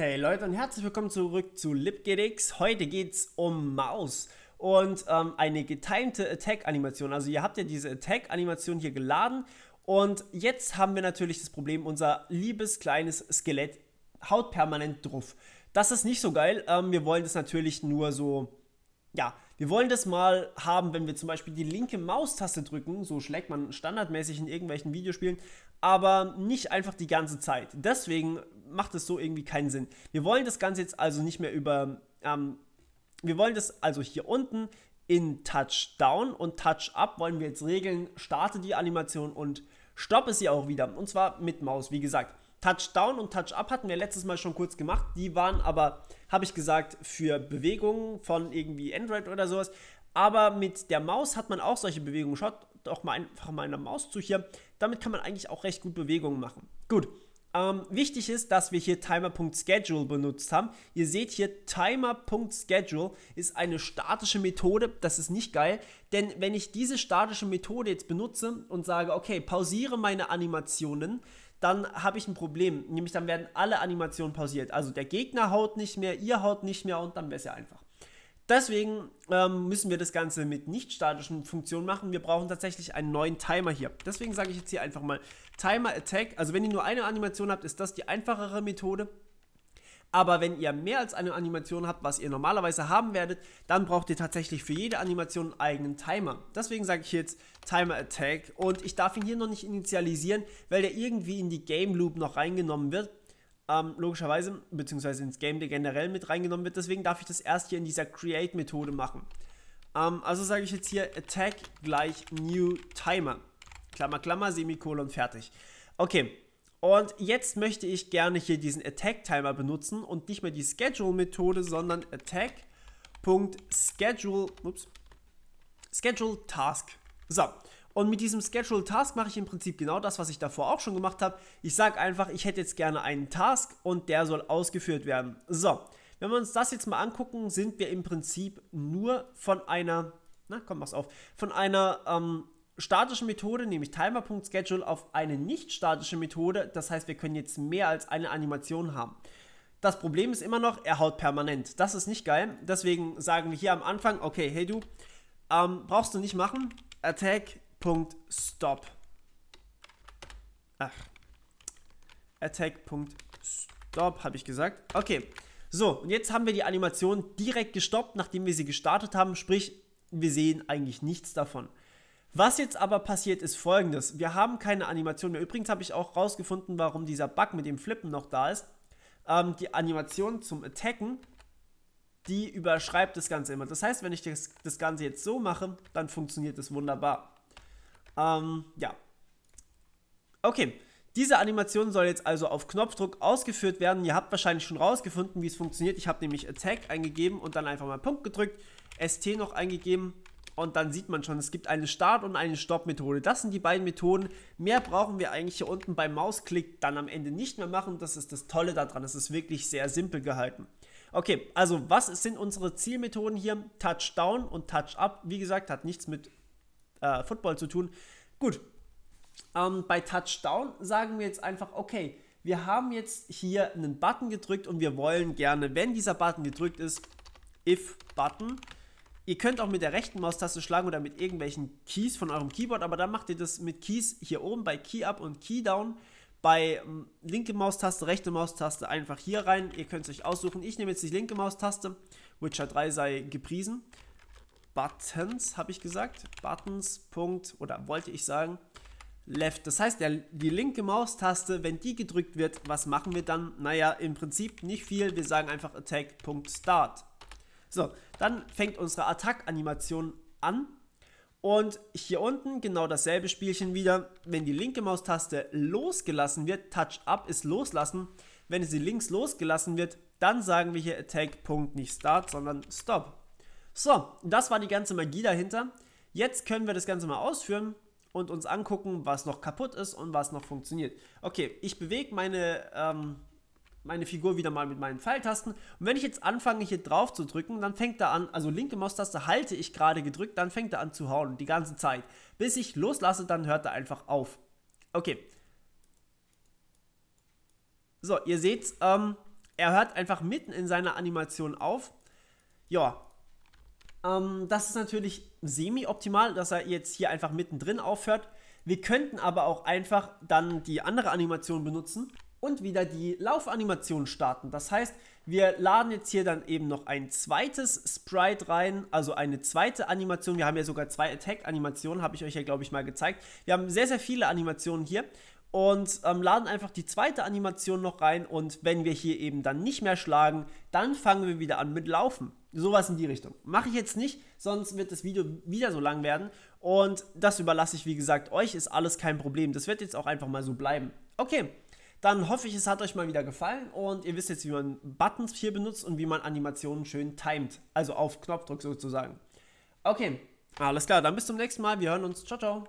Hey Leute und herzlich willkommen zurück zu LibGDX. Heute geht es um Maus und ähm, eine getimte Attack-Animation. Also ihr habt ja diese Attack-Animation hier geladen und jetzt haben wir natürlich das Problem, unser liebes kleines Skelett haut permanent drauf. Das ist nicht so geil. Ähm, wir wollen das natürlich nur so, ja, wir wollen das mal haben, wenn wir zum Beispiel die linke Maustaste drücken, so schlägt man standardmäßig in irgendwelchen Videospielen, aber nicht einfach die ganze Zeit. Deswegen macht es so irgendwie keinen Sinn. Wir wollen das Ganze jetzt also nicht mehr über, ähm, wir wollen das also hier unten in Touchdown und Touch Up wollen wir jetzt regeln, starte die Animation und stoppe sie auch wieder. Und zwar mit Maus, wie gesagt. Touchdown und Touch-Up hatten wir letztes Mal schon kurz gemacht. Die waren aber, habe ich gesagt, für Bewegungen von irgendwie Android oder sowas. Aber mit der Maus hat man auch solche Bewegungen. Schaut doch mal einfach mal in der Maus zu hier. Damit kann man eigentlich auch recht gut Bewegungen machen. Gut. Ähm, wichtig ist, dass wir hier Timer.schedule benutzt haben. Ihr seht hier, Timer.schedule ist eine statische Methode. Das ist nicht geil, denn wenn ich diese statische Methode jetzt benutze und sage, okay, pausiere meine Animationen, dann habe ich ein Problem. Nämlich dann werden alle Animationen pausiert. Also der Gegner haut nicht mehr, ihr haut nicht mehr und dann wäre es ja einfach. Deswegen ähm, müssen wir das Ganze mit nicht statischen Funktionen machen. Wir brauchen tatsächlich einen neuen Timer hier. Deswegen sage ich jetzt hier einfach mal Timer Attack. Also wenn ihr nur eine Animation habt, ist das die einfachere Methode. Aber wenn ihr mehr als eine Animation habt, was ihr normalerweise haben werdet, dann braucht ihr tatsächlich für jede Animation einen eigenen Timer. Deswegen sage ich jetzt Timer Attack und ich darf ihn hier noch nicht initialisieren, weil der irgendwie in die Game Loop noch reingenommen wird. Ähm, logischerweise, beziehungsweise ins Game generell mit reingenommen wird. Deswegen darf ich das erst hier in dieser Create-Methode machen. Ähm, also sage ich jetzt hier Attack gleich New Timer. Klammer, Klammer, Semikolon, fertig. Okay, und jetzt möchte ich gerne hier diesen Attack-Timer benutzen und nicht mehr die Schedule-Methode, sondern Attack.schedule, ups, Schedule Task. So, und mit diesem Schedule Task mache ich im Prinzip genau das, was ich davor auch schon gemacht habe. Ich sage einfach, ich hätte jetzt gerne einen Task und der soll ausgeführt werden. So, wenn wir uns das jetzt mal angucken, sind wir im Prinzip nur von einer, na komm, mach's auf, von einer ähm, statische Methode, nämlich Timer.schedule, auf eine nicht statische Methode. Das heißt, wir können jetzt mehr als eine Animation haben. Das Problem ist immer noch, er haut permanent. Das ist nicht geil. Deswegen sagen wir hier am Anfang, okay, hey du, ähm, brauchst du nicht machen. Attack.stop. Ach. Attack.stop, habe ich gesagt. Okay. So, und jetzt haben wir die Animation direkt gestoppt, nachdem wir sie gestartet haben. Sprich, wir sehen eigentlich nichts davon. Was jetzt aber passiert, ist folgendes. Wir haben keine Animation mehr. Übrigens habe ich auch rausgefunden, warum dieser Bug mit dem Flippen noch da ist. Ähm, die Animation zum Attacken, die überschreibt das Ganze immer. Das heißt, wenn ich das, das Ganze jetzt so mache, dann funktioniert das wunderbar. Ähm, ja. Okay. Diese Animation soll jetzt also auf Knopfdruck ausgeführt werden. Ihr habt wahrscheinlich schon rausgefunden, wie es funktioniert. Ich habe nämlich Attack eingegeben und dann einfach mal Punkt gedrückt, ST noch eingegeben und dann sieht man schon, es gibt eine Start- und eine Stopp-Methode. Das sind die beiden Methoden. Mehr brauchen wir eigentlich hier unten beim Mausklick dann am Ende nicht mehr machen. Das ist das Tolle daran. Es ist wirklich sehr simpel gehalten. Okay, also was sind unsere Zielmethoden hier? Touchdown und Touch-Up. Wie gesagt, hat nichts mit äh, Football zu tun. Gut, ähm, bei Touchdown sagen wir jetzt einfach, okay, wir haben jetzt hier einen Button gedrückt und wir wollen gerne, wenn dieser Button gedrückt ist, if-Button, Ihr könnt auch mit der rechten Maustaste schlagen oder mit irgendwelchen Keys von eurem Keyboard, aber dann macht ihr das mit Keys hier oben bei Key Up und Key Down. Bei ähm, linke Maustaste, rechte Maustaste einfach hier rein. Ihr könnt es euch aussuchen. Ich nehme jetzt die linke Maustaste. Witcher 3 sei gepriesen. Buttons habe ich gesagt. Buttons, Punkt, oder wollte ich sagen, Left. Das heißt, der, die linke Maustaste, wenn die gedrückt wird, was machen wir dann? Naja, im Prinzip nicht viel. Wir sagen einfach Attack.start. So, dann fängt unsere Attack-Animation an. Und hier unten genau dasselbe Spielchen wieder. Wenn die linke Maustaste losgelassen wird, Touch Up ist loslassen. Wenn sie links losgelassen wird, dann sagen wir hier Attack, nicht Start, sondern Stop. So, das war die ganze Magie dahinter. Jetzt können wir das Ganze mal ausführen und uns angucken, was noch kaputt ist und was noch funktioniert. Okay, ich bewege meine ähm, meine Figur wieder mal mit meinen Pfeiltasten. Und wenn ich jetzt anfange, hier drauf zu drücken, dann fängt er an, also linke Maustaste halte ich gerade gedrückt, dann fängt er an zu hauen, die ganze Zeit. Bis ich loslasse, dann hört er einfach auf. Okay. So, ihr seht, ähm, er hört einfach mitten in seiner Animation auf. Ja, ähm, das ist natürlich semi-optimal, dass er jetzt hier einfach mittendrin aufhört. Wir könnten aber auch einfach dann die andere Animation benutzen und wieder die Laufanimation starten. Das heißt, wir laden jetzt hier dann eben noch ein zweites Sprite rein, also eine zweite Animation. Wir haben ja sogar zwei Attack-Animationen, habe ich euch ja, glaube ich, mal gezeigt. Wir haben sehr, sehr viele Animationen hier und ähm, laden einfach die zweite Animation noch rein und wenn wir hier eben dann nicht mehr schlagen, dann fangen wir wieder an mit Laufen. Sowas in die Richtung. Mache ich jetzt nicht, sonst wird das Video wieder so lang werden und das überlasse ich, wie gesagt, euch, ist alles kein Problem. Das wird jetzt auch einfach mal so bleiben. Okay, dann hoffe ich, es hat euch mal wieder gefallen und ihr wisst jetzt, wie man Buttons hier benutzt und wie man Animationen schön timet, also auf Knopfdruck sozusagen. Okay, alles klar, dann bis zum nächsten Mal, wir hören uns, ciao, ciao.